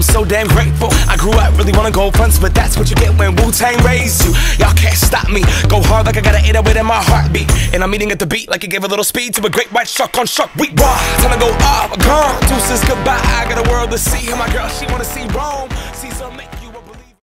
I'm so damn grateful. I grew up really wanna go fronts, but that's what you get when Wu Tang raised you. Y'all can't stop me. Go hard like I got an 808 in my heartbeat. And I'm eating at the beat like it gave a little speed to a great white shark on shark. We raw. Time to go off, gone. Deuces goodbye. I got a world to see. And my girl, she wanna see Rome.